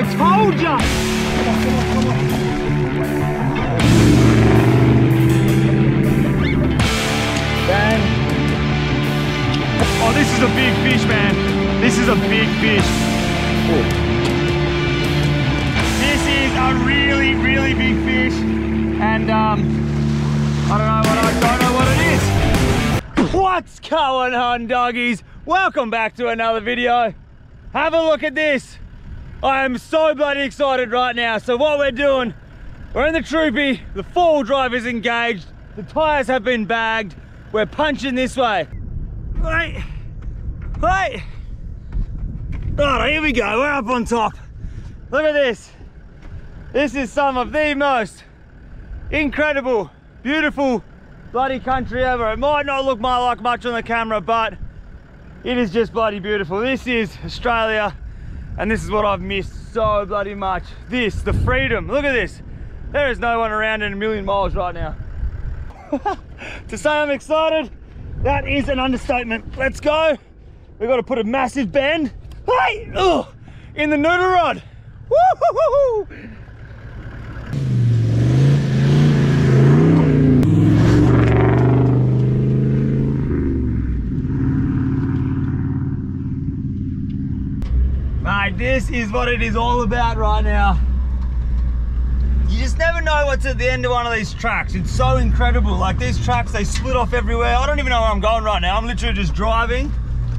I told ya! Oh, this is a big fish, man. This is a big fish. This is a really, really big fish. And, um, I don't know what I don't know what it is. What's going on, doggies? Welcome back to another video. Have a look at this. I am so bloody excited right now. So what we're doing, we're in the troopy, the four-wheel drive is engaged, the tires have been bagged, we're punching this way. Wait, wait. Right, here we go, we're up on top. Look at this. This is some of the most incredible, beautiful bloody country ever. It might not look my like much on the camera, but it is just bloody beautiful. This is Australia, and this is what I've missed so bloody much. This, the freedom. Look at this. There is no one around in a million miles right now. to say I'm excited, that is an understatement. Let's go. We've got to put a massive bend. Hey! Ugh, in the noodle rod. Mate, this is what it is all about right now. You just never know what's at the end of one of these tracks. It's so incredible. Like these tracks, they split off everywhere. I don't even know where I'm going right now. I'm literally just driving.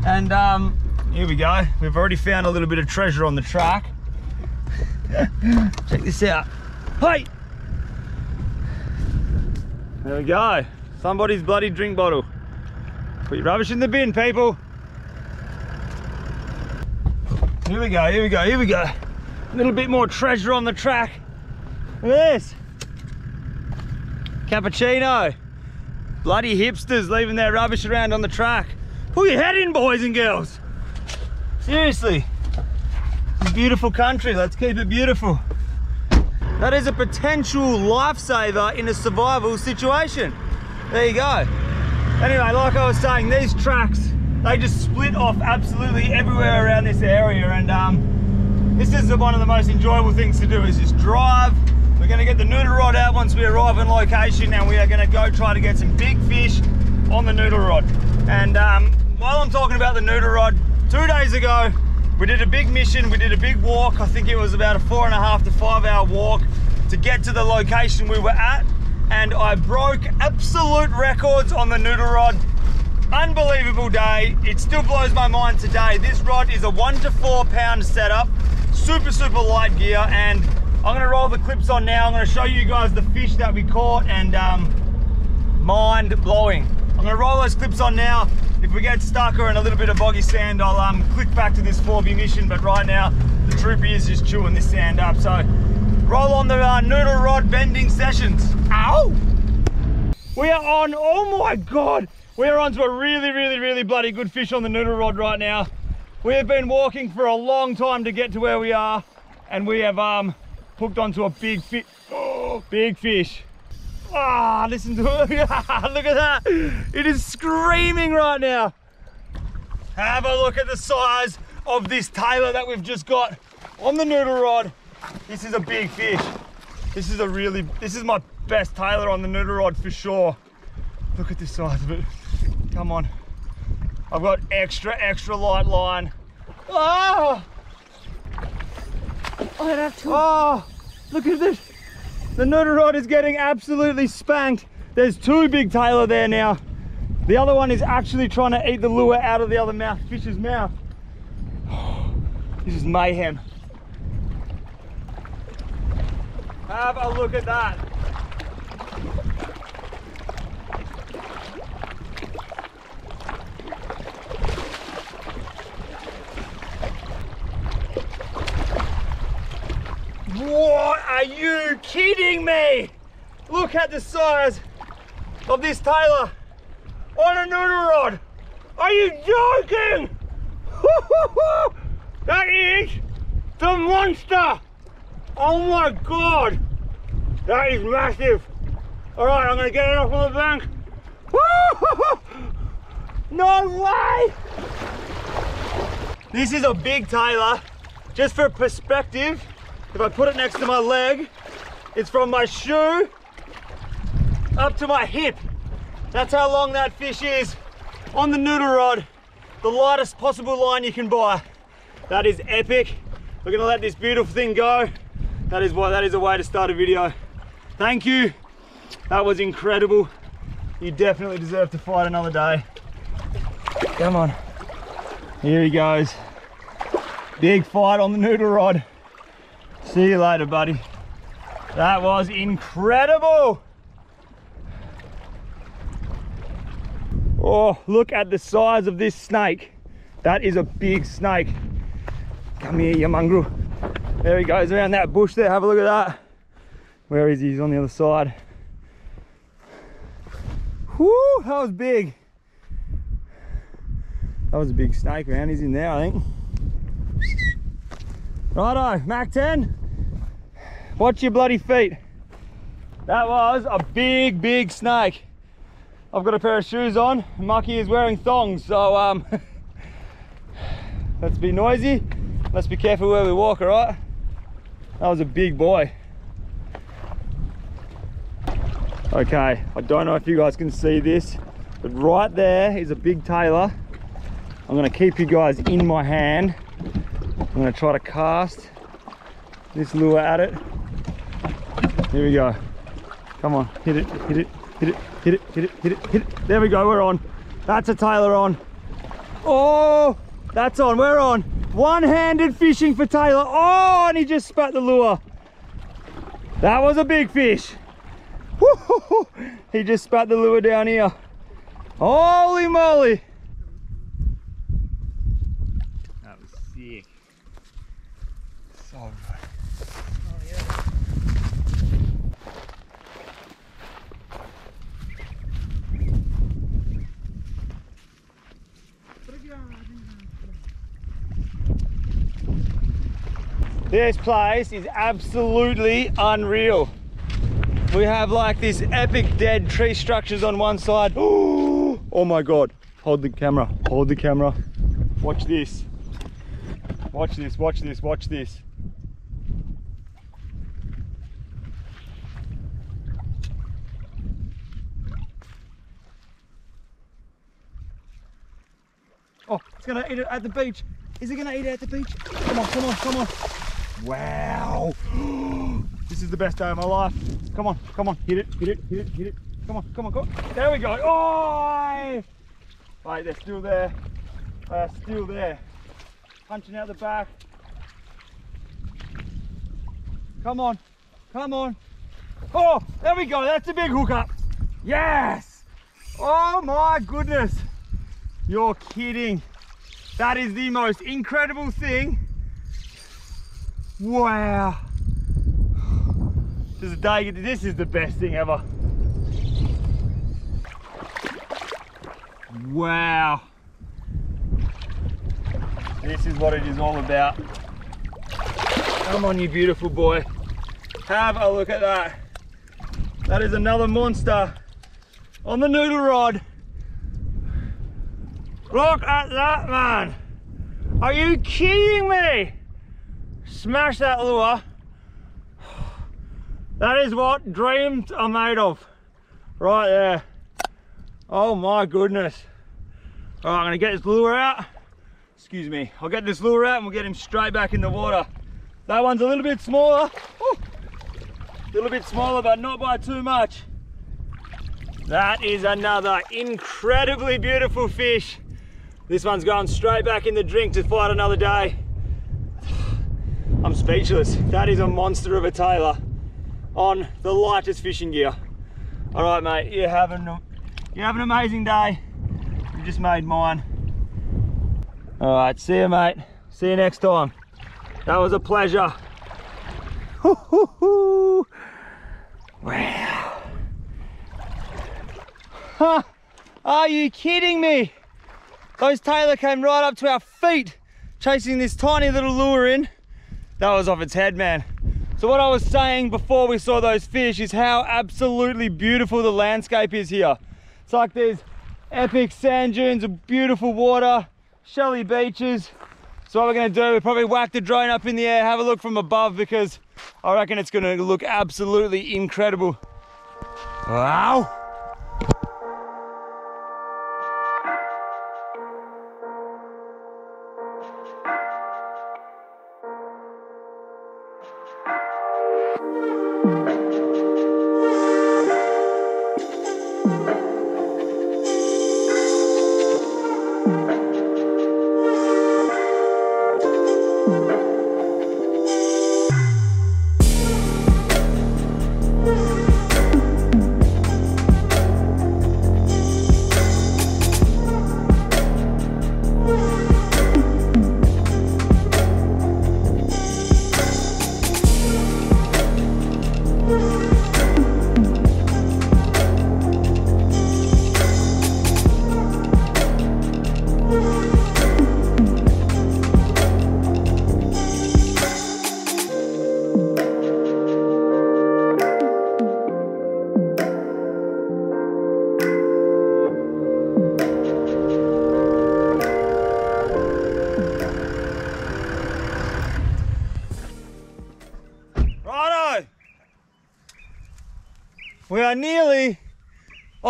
And um, here we go. We've already found a little bit of treasure on the track. Check this out. Hey! There we go. Somebody's bloody drink bottle. Put your rubbish in the bin, people. Here we go, here we go, here we go. A little bit more treasure on the track. Look at this. Cappuccino. Bloody hipsters leaving their rubbish around on the track. Pull your head in, boys and girls. Seriously. Beautiful country. Let's keep it beautiful. That is a potential lifesaver in a survival situation. There you go. Anyway, like I was saying, these tracks, they just split off absolutely everywhere around this area. And um, this is one of the most enjoyable things to do is just drive. We're gonna get the noodle rod out once we arrive on location and we are gonna go try to get some big fish on the noodle rod. And um, while I'm talking about the noodle rod, two days ago, we did a big mission, we did a big walk. I think it was about a four and a half to five hour walk to get to the location we were at. And I broke absolute records on the noodle rod. Unbelievable day. It still blows my mind today. This rod is a one to four pound setup, super, super light gear. And I'm gonna roll the clips on now. I'm gonna show you guys the fish that we caught and um, mind blowing. I'm gonna roll those clips on now. If we get stuck or in a little bit of boggy sand, I'll um, click back to this 4B mission. But right now, the troopy is just chewing this sand up. So roll on the uh, noodle rod bending sessions. Ow! We are on, oh my God. We are onto a really, really, really bloody good fish on the noodle rod right now. We have been walking for a long time to get to where we are. And we have um, hooked onto a big fish. Oh, big fish. Ah, listen to it. look at that. It is screaming right now. Have a look at the size of this tailor that we've just got on the noodle rod. This is a big fish. This is a really, this is my best tailor on the noodle rod for sure. Look at the size of it. Come on. I've got extra, extra light line. Ah! Oh! Oh, that's too. Oh! Ah! Look at this. The noodle rod is getting absolutely spanked. There's two big tailor there now. The other one is actually trying to eat the lure out of the other mouth, fish's mouth. This is mayhem. Have a look at that. What? Are you kidding me? Look at the size of this tailor on a noodle rod. Are you joking? that is the monster. Oh my God. That is massive. All right, I'm gonna get it off on the bank. No way. This is a big tailor. Just for perspective, if I put it next to my leg, it's from my shoe up to my hip. That's how long that fish is on the noodle rod. The lightest possible line you can buy. That is epic. We're gonna let this beautiful thing go. That is why that is a way to start a video. Thank you. That was incredible. You definitely deserve to fight another day. Come on. Here he goes. Big fight on the noodle rod. See you later, buddy. That was incredible. Oh, look at the size of this snake. That is a big snake. Come here, you mongrel. There he goes around that bush there. Have a look at that. Where is he? He's on the other side. Whoo, that was big. That was a big snake, man. He's in there, I think. Righto, Mac 10. Watch your bloody feet. That was a big, big snake. I've got a pair of shoes on. Maky is wearing thongs, so um, let's be noisy. Let's be careful where we walk, all right? That was a big boy. Okay, I don't know if you guys can see this, but right there is a big tailor. I'm gonna keep you guys in my hand. I'm gonna try to cast this lure at it. Here we go. Come on, hit it, hit it, hit it, hit it, hit it, hit it, hit it. There we go, we're on. That's a tailor on. Oh, that's on, we're on. One-handed fishing for tailor. Oh, and he just spat the lure. That was a big fish. He just spat the lure down here. Holy moly. That was sick. So good. Oh, yeah. This place is absolutely unreal. We have like these epic dead tree structures on one side. Oh my God. Hold the camera, hold the camera. Watch this. Watch this, watch this, watch this. Oh, it's gonna eat it at the beach. Is it gonna eat it at the beach? Come on, come on, come on. Wow. this is the best day of my life. Come on, come on, hit it, hit it, hit it, hit it. Come on, come on, come on. There we go. Oh! Right, they're still there. They're still there. Punching out the back. Come on, come on. Oh, there we go. That's a big hookup. Yes. Oh my goodness. You're kidding. That is the most incredible thing. Wow. This is, day, this is the best thing ever. Wow. This is what it is all about. Come on, you beautiful boy. Have a look at that. That is another monster on the noodle rod. Look at that, man. Are you kidding me? Smash that lure. That is what dreams are made of. Right there. Oh my goodness. All right, I'm gonna get this lure out. Excuse me. I'll get this lure out and we'll get him straight back in the water. That one's a little bit smaller. A little bit smaller, but not by too much. That is another incredibly beautiful fish. This one's going straight back in the drink to fight another day. I'm speechless. That is a monster of a tailor on the lightest fishing gear. All right, mate, you have an, you have an amazing day. You just made mine. All right, see you, mate. See you next time. That was a pleasure. Hoo, hoo, hoo. Wow. Huh, are you kidding me? Those tailor came right up to our feet chasing this tiny little lure in. That was off its head, man. So what I was saying before we saw those fish is how absolutely beautiful the landscape is here. It's like these epic sand dunes beautiful water, shelly beaches, So what we're gonna do, we probably whack the drone up in the air, have a look from above because I reckon it's gonna look absolutely incredible. Wow.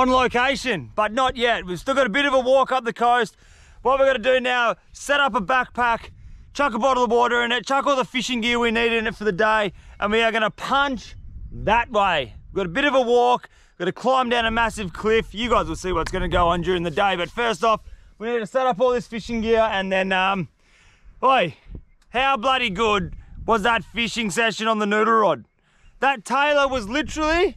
On location, but not yet. We've still got a bit of a walk up the coast. What we're gonna do now, set up a backpack, chuck a bottle of water in it, chuck all the fishing gear we need in it for the day, and we are gonna punch that way. We've got a bit of a walk, got to climb down a massive cliff. You guys will see what's gonna go on during the day, but first off, we need to set up all this fishing gear and then, um, oi, how bloody good was that fishing session on the noodle rod? That tailor was literally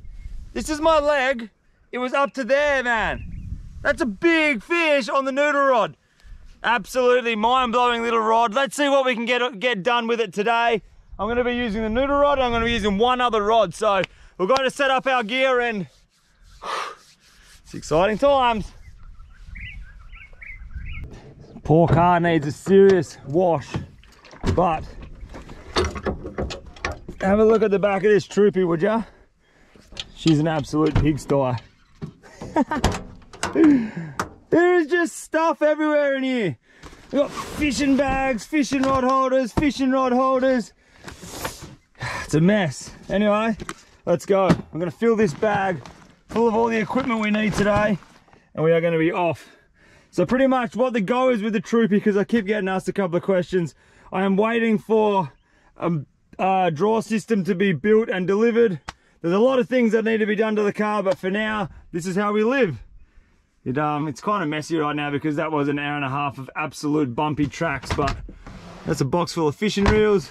this is my leg. It was up to there, man. That's a big fish on the noodle rod. Absolutely mind-blowing little rod. Let's see what we can get, get done with it today. I'm gonna be using the noodle rod. I'm gonna be using one other rod. So we're going to set up our gear and it's exciting times. Poor car needs a serious wash, but have a look at the back of this troopy, would ya? She's an absolute pigsty. there is just stuff everywhere in here. We've got fishing bags, fishing rod holders, fishing rod holders. It's a mess. Anyway, let's go. I'm gonna fill this bag full of all the equipment we need today and we are gonna be off. So pretty much what the go is with the troopy, because I keep getting asked a couple of questions, I am waiting for a, a drawer system to be built and delivered there's a lot of things that need to be done to the car, but for now, this is how we live. It, um, it's kind of messy right now because that was an hour and a half of absolute bumpy tracks, but that's a box full of fishing reels,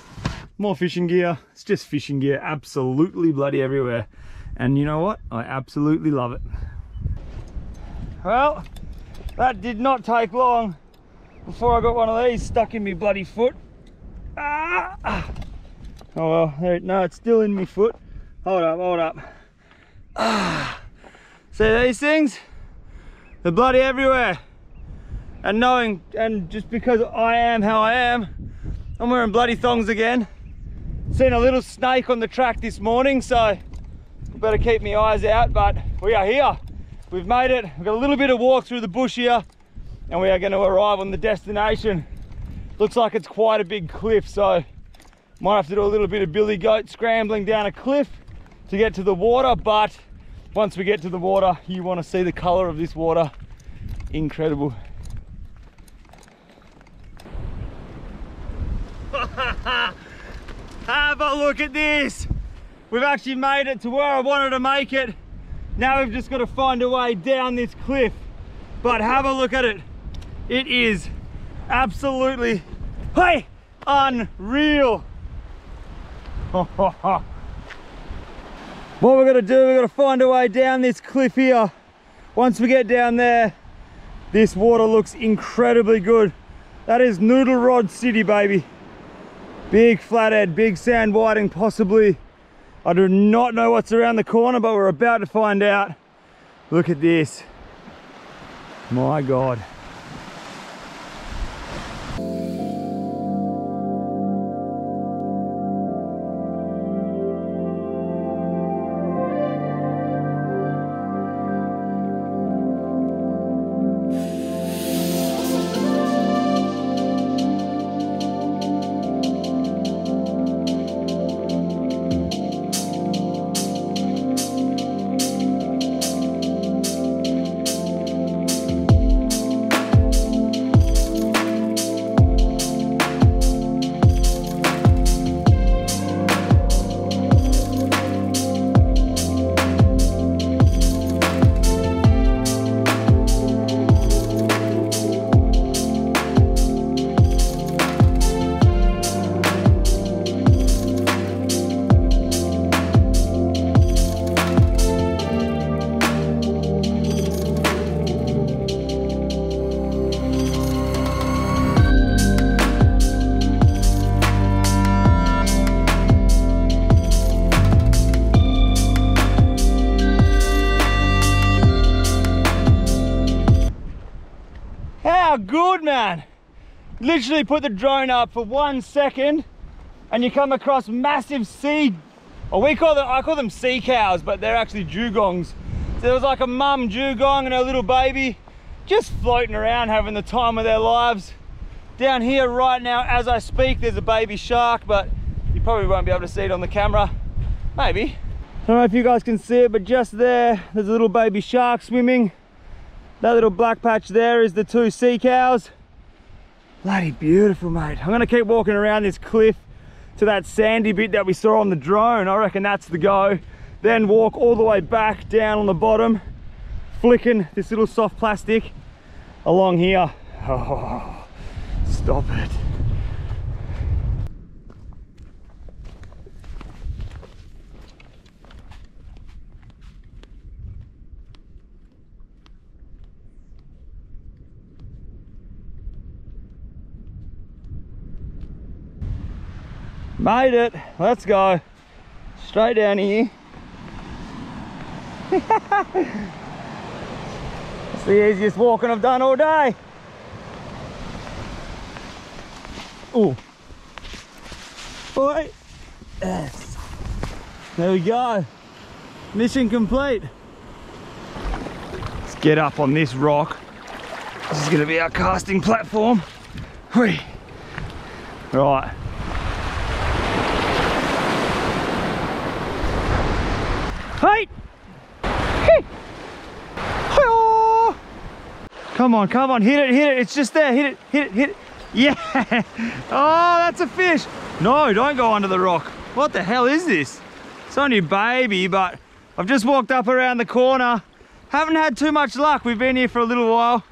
more fishing gear. It's just fishing gear absolutely bloody everywhere. And you know what? I absolutely love it. Well, that did not take long before I got one of these stuck in my bloody foot. Ah! Oh well, there, no, it's still in my foot. Hold up, hold up. Ah. See these things? They're bloody everywhere. And knowing, and just because I am how I am, I'm wearing bloody thongs again. Seen a little snake on the track this morning, so better keep my eyes out, but we are here. We've made it. We've got a little bit of walk through the bush here, and we are going to arrive on the destination. Looks like it's quite a big cliff, so might have to do a little bit of billy goat scrambling down a cliff to get to the water, but once we get to the water, you want to see the color of this water. Incredible. Have a look at this. We've actually made it to where I wanted to make it. Now we've just got to find a way down this cliff. But have a look at it. It is absolutely, hey, unreal. What we're gonna do, we're gonna find a way down this cliff here. Once we get down there, this water looks incredibly good. That is Noodle Rod City, baby. Big flathead, big sand whiting, possibly. I do not know what's around the corner, but we're about to find out. Look at this. My God. Literally put the drone up for one second and you come across massive sea, or we call them, I call them sea cows, but they're actually dugongs. So there was like a mum dugong and her little baby just floating around having the time of their lives. Down here right now, as I speak, there's a baby shark, but you probably won't be able to see it on the camera. Maybe. I don't know if you guys can see it, but just there, there's a little baby shark swimming. That little black patch there is the two sea cows. Bloody beautiful, mate. I'm gonna keep walking around this cliff to that sandy bit that we saw on the drone. I reckon that's the go. Then walk all the way back down on the bottom, flicking this little soft plastic along here. Oh, stop it. Made it. Let's go. Straight down here. it's the easiest walking I've done all day. Oh. Boy. Yes. There we go. Mission complete. Let's get up on this rock. This is going to be our casting platform. Whee. Right. Hey! Hey! Come on, come on, hit it, hit it. It's just there. Hit it, hit it, hit it. Yeah! Oh, that's a fish. No, don't go under the rock. What the hell is this? It's only baby, but I've just walked up around the corner. Haven't had too much luck. We've been here for a little while.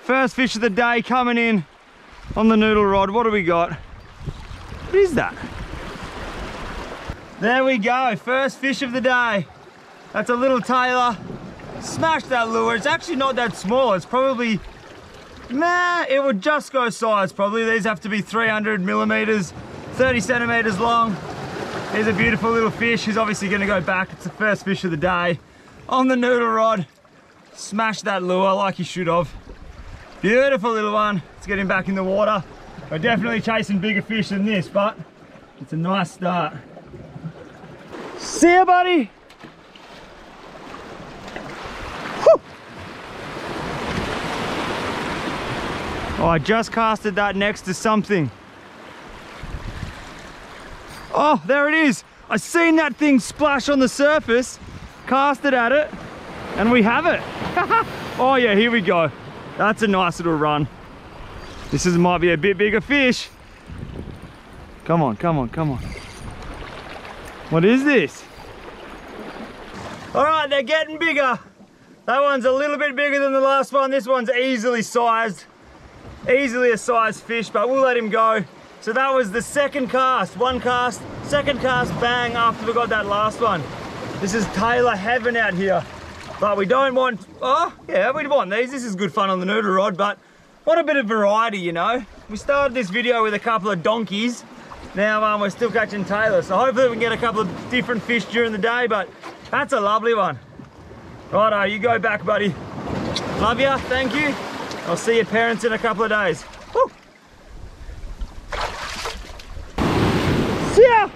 First fish of the day coming in on the noodle rod. What do we got? What is that? There we go, first fish of the day. That's a little tailor. Smash that lure. It's actually not that small. It's probably, nah, it would just go size probably. These have to be 300 millimeters, 30 centimeters long. Here's a beautiful little fish. He's obviously gonna go back. It's the first fish of the day. On the noodle rod. Smash that lure like he should have. Beautiful little one. Let's get him back in the water. We're definitely chasing bigger fish than this, but it's a nice start. See ya, buddy. Oh, I just casted that next to something. Oh, there it is. I seen that thing splash on the surface, casted at it, and we have it. oh yeah, here we go. That's a nice little run. This is might be a bit bigger fish. Come on, come on, come on. What is this? All right, they're getting bigger. That one's a little bit bigger than the last one. This one's easily sized easily a size fish, but we'll let him go. So that was the second cast, one cast, second cast, bang, after we got that last one. This is tailor heaven out here. But we don't want, oh yeah, we want these. This is good fun on the noodle rod, but what a bit of variety, you know. We started this video with a couple of donkeys. Now um, we're still catching tailor, So hopefully we can get a couple of different fish during the day, but that's a lovely one. Righto, you go back, buddy. Love ya, thank you. I'll see your parents in a couple of days. Woo. See ya!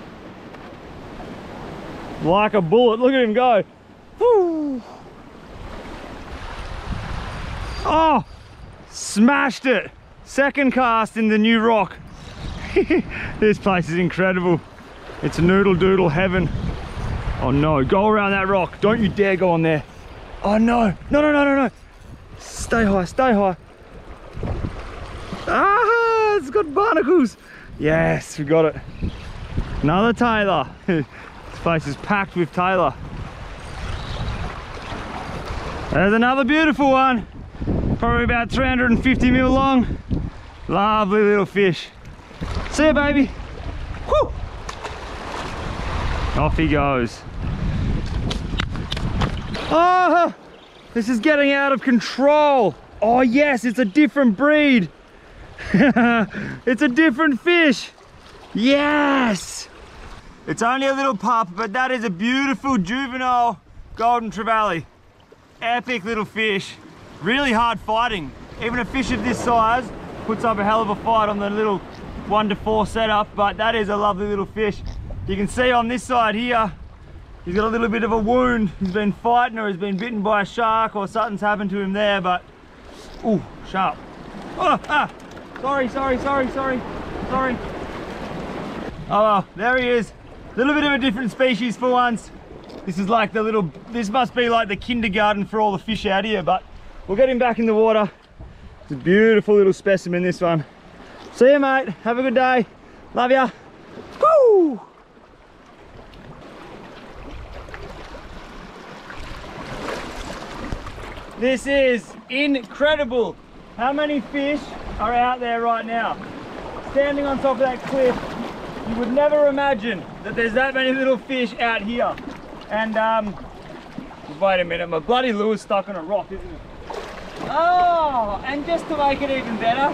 Like a bullet, look at him go. Woo. Oh, smashed it. Second cast in the new rock. this place is incredible. It's noodle doodle heaven. Oh no, go around that rock. Don't you dare go on there. Oh no, no, no, no, no, no. Stay high, stay high. Ah, it's got barnacles. Yes, we got it. Another tailor. this place is packed with tailor. There's another beautiful one. Probably about 350 mil long. Lovely little fish. See you, baby. Whew. Off he goes. Oh, this is getting out of control. Oh yes, it's a different breed. it's a different fish. Yes. It's only a little pup, but that is a beautiful juvenile golden trevally. Epic little fish. Really hard fighting. Even a fish of this size puts up a hell of a fight on the little one to four setup, but that is a lovely little fish. You can see on this side here, he's got a little bit of a wound. He's been fighting or he's been bitten by a shark or something's happened to him there, but, oh, sharp. Oh, ah, sorry, sorry, sorry, sorry, sorry. Oh well, there he is. A little bit of a different species for once. This is like the little, this must be like the kindergarten for all the fish out here, but we'll get him back in the water. It's a beautiful little specimen, this one. See you, mate. Have a good day. Love ya. Woo! This is incredible. How many fish are out there right now? Standing on top of that cliff, you would never imagine that there's that many little fish out here. And, um, wait a minute, my bloody lure's stuck on a rock, isn't it? Oh, and just to make it even better,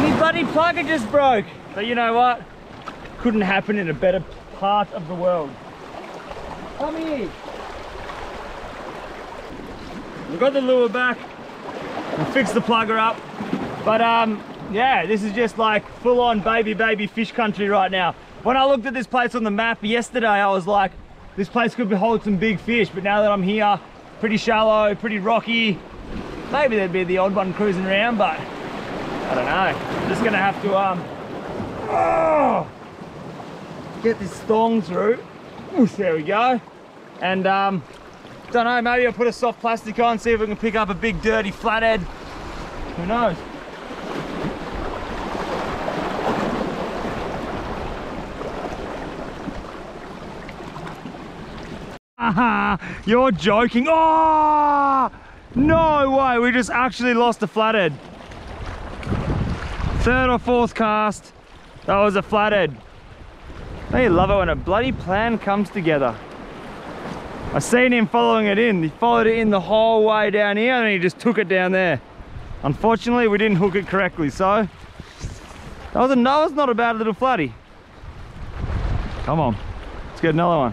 my bloody plugger just broke. But you know what? Couldn't happen in a better part of the world. Come here. We've got the lure back. We'll fix the plugger up. But um, yeah, this is just like full on baby, baby fish country right now. When I looked at this place on the map yesterday, I was like, this place could hold some big fish. But now that I'm here, pretty shallow, pretty rocky, maybe there'd be the odd one cruising around, but I don't know. I'm Just gonna have to um, oh, get this thong through. There we go. And um, don't know, maybe I'll put a soft plastic on, see if we can pick up a big dirty flathead. Who knows? You're joking. Oh, no way. We just actually lost a flathead. Third or fourth cast. That was a flathead. They love it when a bloody plan comes together. I seen him following it in. He followed it in the whole way down here and he just took it down there. Unfortunately, we didn't hook it correctly, so that was, a, that was not a bad little flatty. Come on, let's get another one.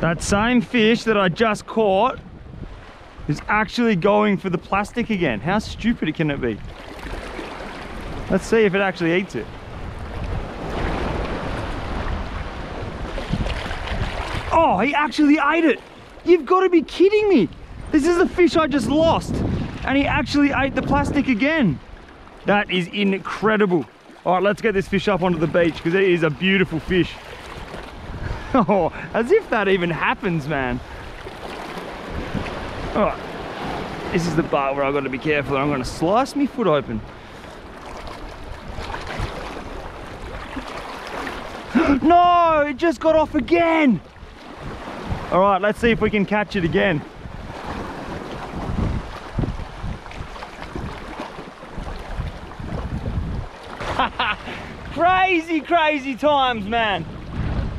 That same fish that I just caught is actually going for the plastic again. How stupid can it be? Let's see if it actually eats it. Oh, he actually ate it. You've got to be kidding me. This is the fish I just lost. And he actually ate the plastic again. That is incredible. All right, let's get this fish up onto the beach because it is a beautiful fish. Oh, as if that even happens, man. All right, this is the part where I've got to be careful. I'm going to slice my foot open. no, it just got off again. All right, let's see if we can catch it again. crazy, crazy times, man.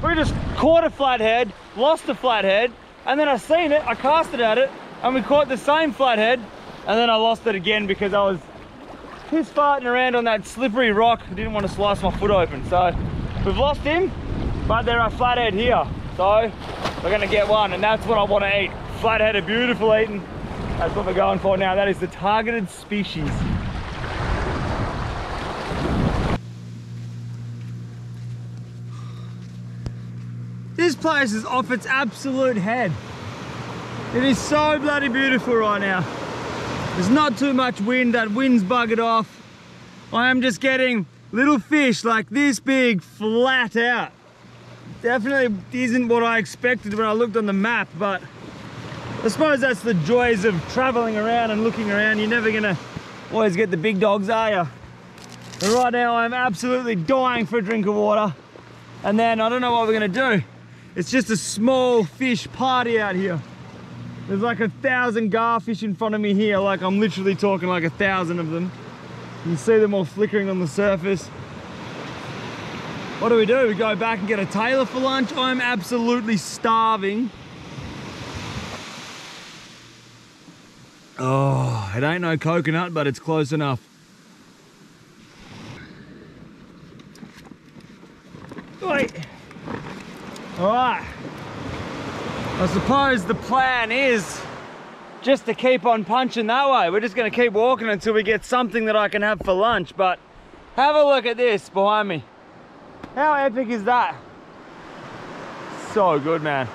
We just caught a flathead, lost a flathead, and then I seen it, I casted at it, and we caught the same flathead, and then I lost it again because I was piss farting around on that slippery rock. I didn't want to slice my foot open. So we've lost him, but there are flathead here. So we're gonna get one and that's what I wanna eat. Flathead are beautiful eating. That's what we're going for now. That is the targeted species. This place is off its absolute head. It is so bloody beautiful right now. There's not too much wind, that wind's buggered off. I am just getting little fish like this big flat out definitely isn't what I expected when I looked on the map, but I suppose that's the joys of traveling around and looking around. You're never gonna always get the big dogs, are you? But right now I'm absolutely dying for a drink of water. And then I don't know what we're gonna do. It's just a small fish party out here. There's like a thousand garfish in front of me here. Like I'm literally talking like a thousand of them. You can see them all flickering on the surface. What do we do? We go back and get a tailor for lunch? I'm absolutely starving. Oh, it ain't no coconut, but it's close enough. Wait. All right. I suppose the plan is just to keep on punching that way. We're just gonna keep walking until we get something that I can have for lunch. But have a look at this behind me. How epic is that? So good, man.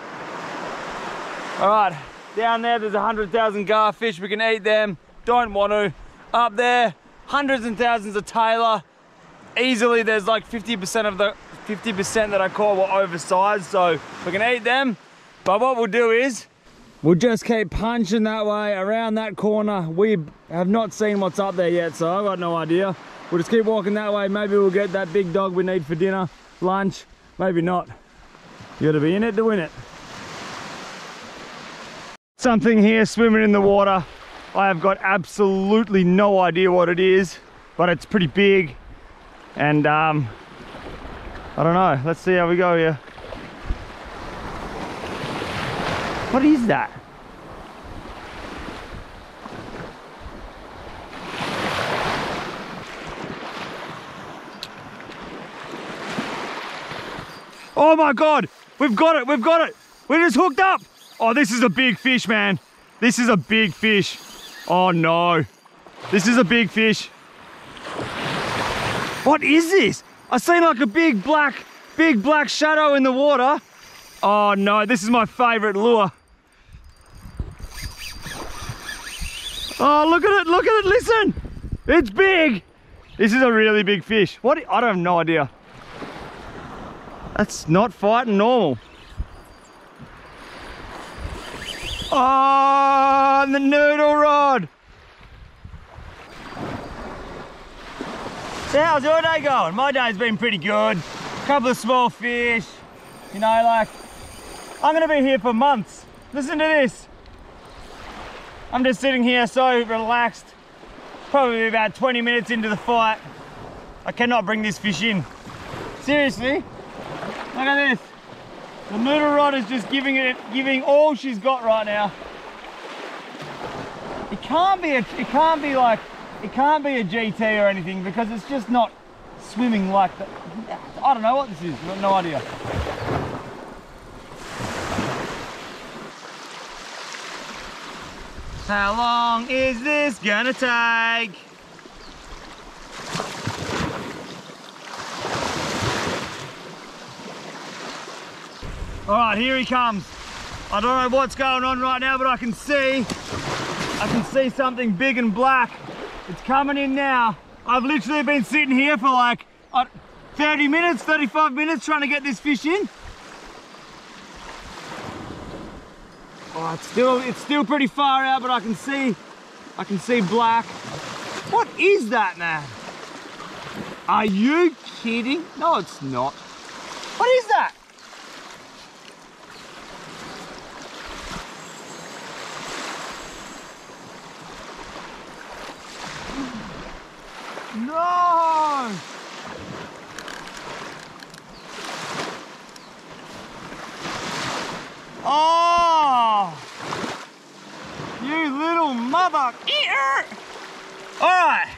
All right, down there, there's 100,000 garfish. We can eat them. Don't want to. Up there, hundreds and thousands of tailor. Easily, there's like 50% of the 50% that I caught were oversized, so we can eat them. But what we'll do is, we'll just keep punching that way around that corner. We have not seen what's up there yet, so I've got no idea. We'll just keep walking that way. Maybe we'll get that big dog we need for dinner, lunch, maybe not. You gotta be in it to win it. Something here swimming in the water. I have got absolutely no idea what it is, but it's pretty big. And um, I don't know, let's see how we go here. What is that? Oh my God, we've got it, we've got it. We're just hooked up. Oh, this is a big fish, man. This is a big fish. Oh no, this is a big fish. What is this? I seen like a big black, big black shadow in the water. Oh no, this is my favorite lure. Oh, look at it, look at it, listen. It's big. This is a really big fish. What, I don't have no idea. That's not fighting normal. Oh, the noodle rod. So how's your day going? My day's been pretty good. Couple of small fish. You know, like, I'm gonna be here for months. Listen to this. I'm just sitting here so relaxed. Probably about 20 minutes into the fight. I cannot bring this fish in. Seriously, Look at this. The noodle rod is just giving it, giving all she's got right now. It can't be a, it can't be like, it can't be a GT or anything because it's just not swimming like that. I don't know what this is, I've got no idea. How long is this gonna take? All right, here he comes. I don't know what's going on right now, but I can see, I can see something big and black. It's coming in now. I've literally been sitting here for like uh, 30 minutes, 35 minutes trying to get this fish in. Oh, it's still, it's still pretty far out, but I can see, I can see black. What is that, man? Are you kidding? No, it's not. What is that? No! Oh! Ah! You little mother eater! Alright,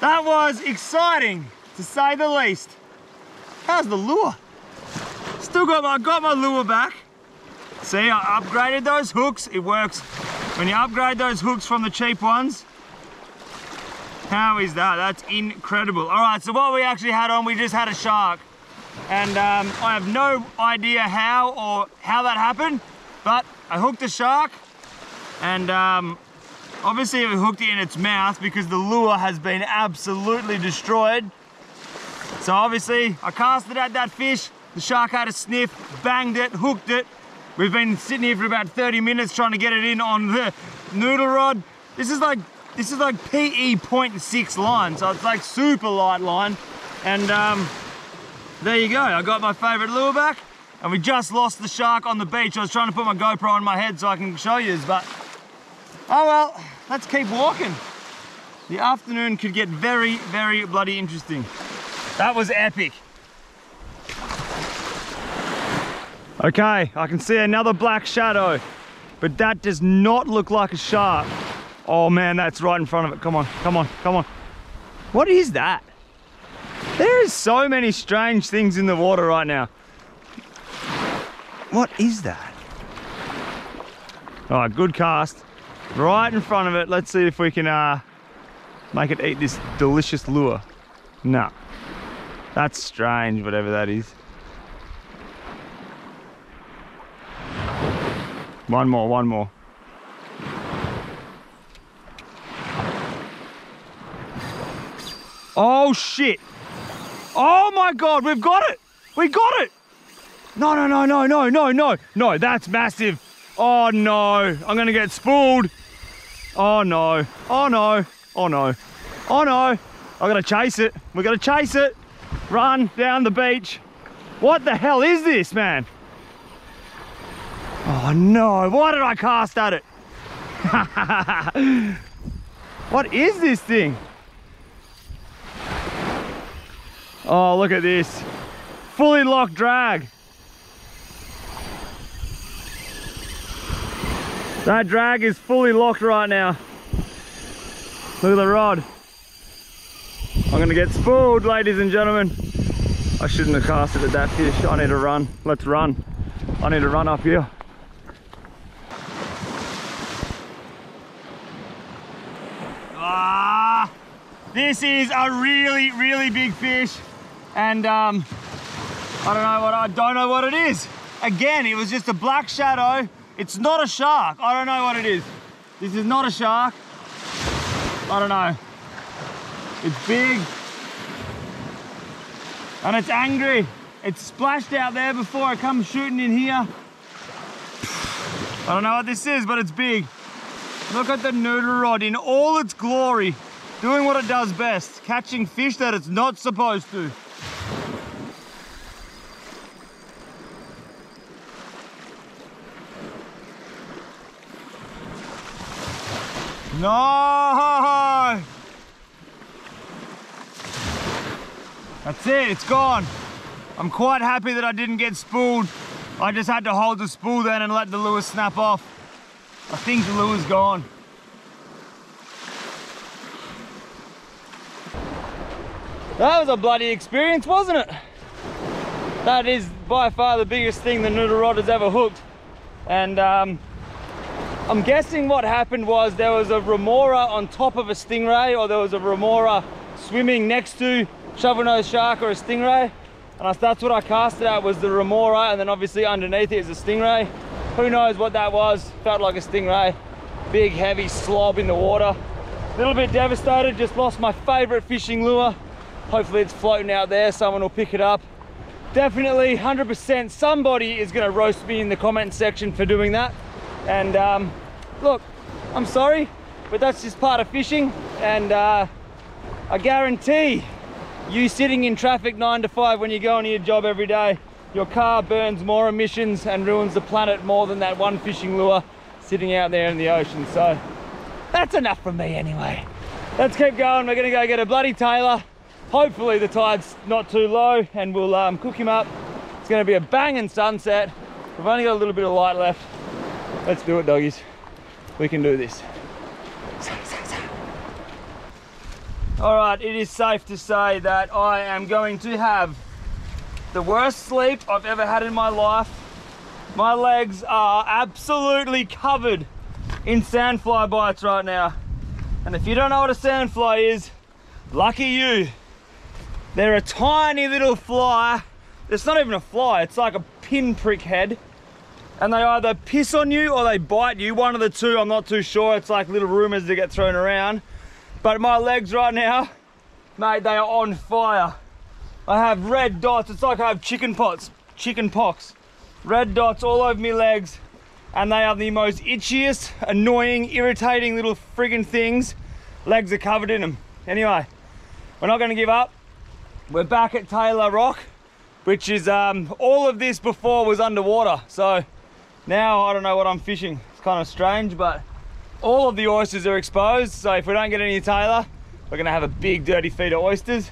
that was exciting to say the least. How's the lure? Still got my, got my lure back. See, I upgraded those hooks. It works when you upgrade those hooks from the cheap ones how is that? That's incredible. All right, so what we actually had on, we just had a shark. And um, I have no idea how or how that happened, but I hooked the shark and um, obviously we hooked it in its mouth because the lure has been absolutely destroyed. So obviously I cast it at that fish, the shark had a sniff, banged it, hooked it. We've been sitting here for about 30 minutes trying to get it in on the noodle rod. This is like this is like PE 0.6 line, so it's like super light line. And um, there you go, I got my favorite lure back and we just lost the shark on the beach. I was trying to put my GoPro on my head so I can show you, but oh well, let's keep walking. The afternoon could get very, very bloody interesting. That was epic. Okay, I can see another black shadow, but that does not look like a shark. Oh man, that's right in front of it. Come on, come on, come on. What is that? There is so many strange things in the water right now. What is that? All right, good cast. Right in front of it. Let's see if we can uh, make it eat this delicious lure. No. That's strange, whatever that is. One more, one more. Oh shit! Oh my god, we've got it! We got it! No, no, no, no, no, no, no, no, that's massive. Oh no, I'm gonna get spooled. Oh no, oh no, oh no, oh no. I gotta chase it. We gotta chase it. Run down the beach. What the hell is this, man? Oh no, why did I cast at it? what is this thing? Oh, look at this. Fully locked drag. That drag is fully locked right now. Look at the rod. I'm gonna get spooled, ladies and gentlemen. I shouldn't have casted at that fish. I need to run. Let's run. I need to run up here. Ah, this is a really, really big fish. And um, I don't know what I don't know what it is. Again, it was just a black shadow. It's not a shark. I don't know what it is. This is not a shark. I don't know. It's big. And it's angry. It's splashed out there before I come shooting in here. I don't know what this is, but it's big. Look at the noodle rod in all its glory, doing what it does best, catching fish that it's not supposed to. No! That's it, it's gone. I'm quite happy that I didn't get spooled. I just had to hold the spool then and let the lure snap off. I think the lure's gone. That was a bloody experience, wasn't it? That is by far the biggest thing the noodle rod has ever hooked. And um, I'm guessing what happened was there was a remora on top of a stingray or there was a remora swimming next to shovel nose shark or a stingray. And that's what I casted at was the remora and then obviously underneath it is a stingray. Who knows what that was, felt like a stingray. Big heavy slob in the water. A little bit devastated, just lost my favorite fishing lure. Hopefully it's floating out there, someone will pick it up. Definitely 100% somebody is gonna roast me in the comment section for doing that. And um, look, I'm sorry, but that's just part of fishing. And uh, I guarantee you sitting in traffic nine to five when you go on your job every day, your car burns more emissions and ruins the planet more than that one fishing lure sitting out there in the ocean. So that's enough from me anyway. Let's keep going. We're gonna go get a bloody tailor. Hopefully the tide's not too low and we'll um, cook him up. It's gonna be a banging sunset. We've only got a little bit of light left. Let's do it, doggies. We can do this. All right, it is safe to say that I am going to have the worst sleep I've ever had in my life. My legs are absolutely covered in sandfly bites right now. And if you don't know what a sandfly is, lucky you. They're a tiny little fly. It's not even a fly, it's like a pinprick head and they either piss on you or they bite you. One of the two i'm not too sure. It's like little rumors that get thrown around. But my legs right now mate they are on fire. I have red dots. It's like i have chicken pots chicken pox. Red dots all over my legs. And they are the most itchiest annoying irritating little friggin things. Legs are covered in them anyway we're not going to give up. We're back at tailor rock which is um, all of this before was underwater. So now I don't know what I'm fishing. It's kind of strange, but all of the oysters are exposed. So if we don't get any tailor, we're gonna have a big dirty feed of oysters.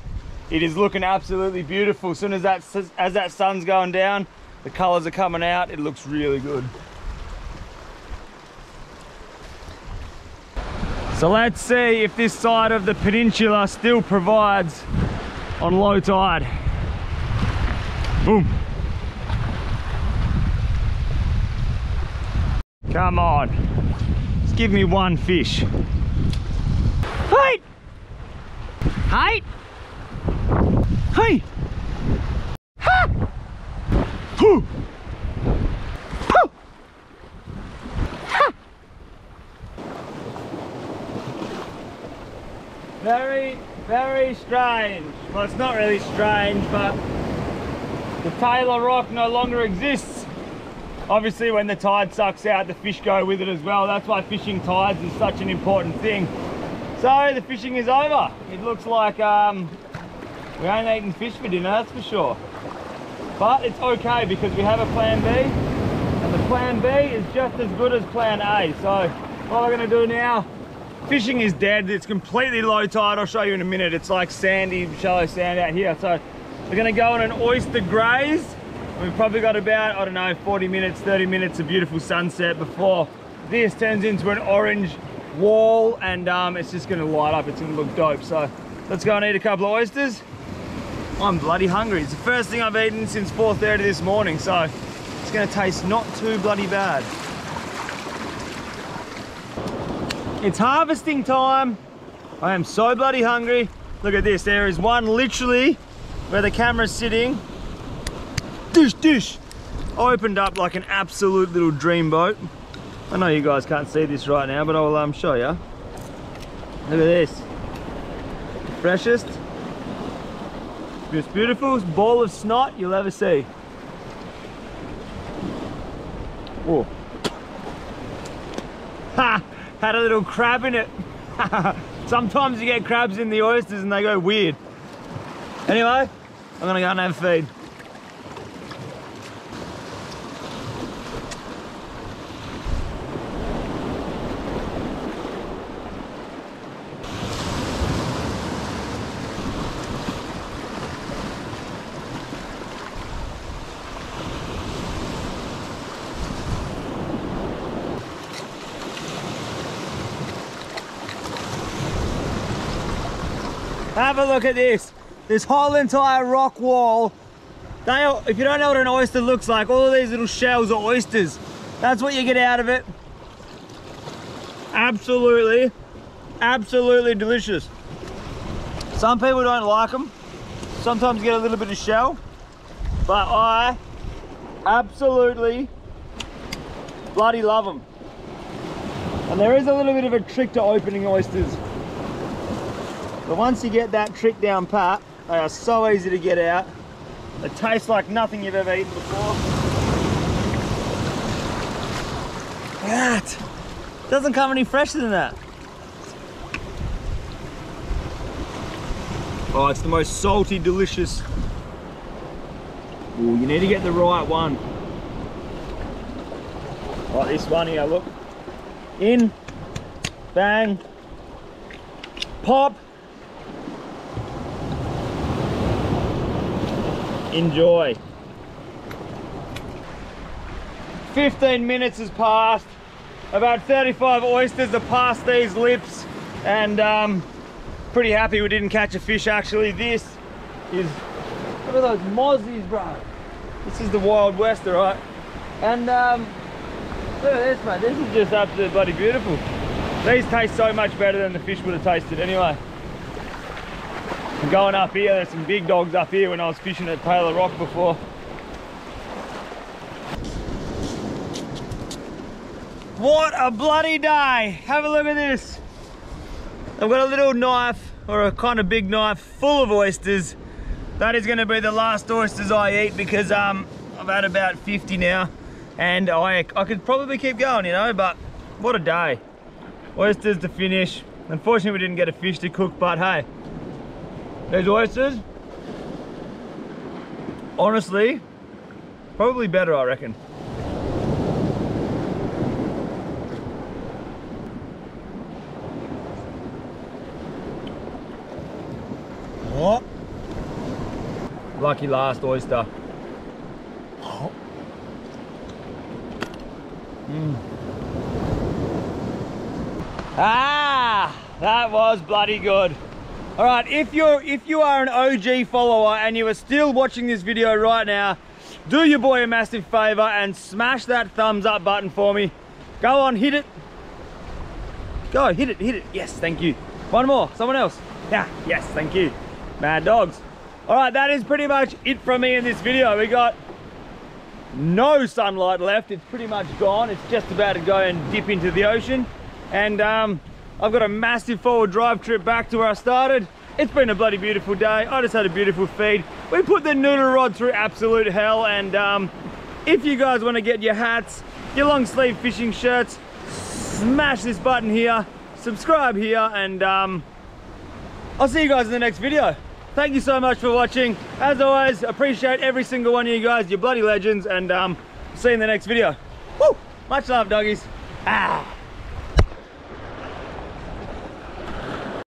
It is looking absolutely beautiful. As soon as that, as that sun's going down, the colors are coming out. It looks really good. So let's see if this side of the peninsula still provides on low tide. Boom. Come on. Just give me one fish. Hey! Hey! Hey! Ha! Hoo! Ha! Very, very strange. Well, it's not really strange, but the Tailor Rock no longer exists. Obviously, when the tide sucks out, the fish go with it as well. That's why fishing tides is such an important thing. So the fishing is over. It looks like um, we ain't eating fish for dinner, that's for sure. But it's okay because we have a plan B and the plan B is just as good as plan A. So what we're gonna do now, fishing is dead. It's completely low tide. I'll show you in a minute. It's like sandy, shallow sand out here. So we're gonna go on an oyster graze We've probably got about, I don't know, 40 minutes, 30 minutes of beautiful sunset before this turns into an orange wall and um, it's just gonna light up. It's gonna look dope. So let's go and eat a couple of oysters. I'm bloody hungry. It's the first thing I've eaten since 4.30 this morning. So it's gonna taste not too bloody bad. It's harvesting time. I am so bloody hungry. Look at this, there is one literally where the camera's sitting dish, dish. Opened up like an absolute little dream boat. I know you guys can't see this right now, but I'll um, show you. Look at this. Freshest, most beautiful ball of snot you'll ever see. Oh. Ha! Had a little crab in it. Sometimes you get crabs in the oysters and they go weird. Anyway, I'm gonna go and have a feed. Have a look at this. This whole entire rock wall. They, if you don't know what an oyster looks like, all of these little shells are oysters. That's what you get out of it. Absolutely, absolutely delicious. Some people don't like them. Sometimes get a little bit of shell. But I absolutely bloody love them. And there is a little bit of a trick to opening oysters. But once you get that trick down pat, they are so easy to get out. They taste like nothing you've ever eaten before. That doesn't come any fresher than that. Oh, it's the most salty, delicious. Ooh, you need to get the right one. Like this one here, look. In, bang, pop, enjoy. 15 minutes has passed. About 35 oysters have passed these lips and um, pretty happy we didn't catch a fish actually. This is, look at those mozzies bro. This is the Wild West, alright? And um, look at this man, this is just absolutely bloody beautiful. These taste so much better than the fish would have tasted anyway. I'm going up here, there's some big dogs up here when I was fishing at Tailor Rock before. What a bloody day! Have a look at this. I've got a little knife, or a kind of big knife, full of oysters. That is gonna be the last oysters I eat because um, I've had about 50 now. And I, I could probably keep going, you know, but what a day. Oysters to finish. Unfortunately, we didn't get a fish to cook, but hey, there's oysters. Honestly, probably better, I reckon. What? Lucky last oyster. Mm. Ah, that was bloody good. All right, if you're if you are an OG follower and you are still watching this video right now, do your boy a massive favor and smash that thumbs up button for me. Go on, hit it. Go, hit it, hit it. Yes, thank you. One more, someone else. Yeah, yes, thank you. Mad dogs. All right, that is pretty much it from me in this video. We got no sunlight left. It's pretty much gone. It's just about to go and dip into the ocean. And um, I've got a massive forward drive trip back to where I started. It's been a bloody beautiful day. I just had a beautiful feed. We put the noodle rod through absolute hell. And um, if you guys want to get your hats, your long sleeve fishing shirts, smash this button here, subscribe here, and um, I'll see you guys in the next video. Thank you so much for watching. As always, appreciate every single one of you guys. You're bloody legends, and um, see you in the next video. Woo! Much love, doggies. Ah.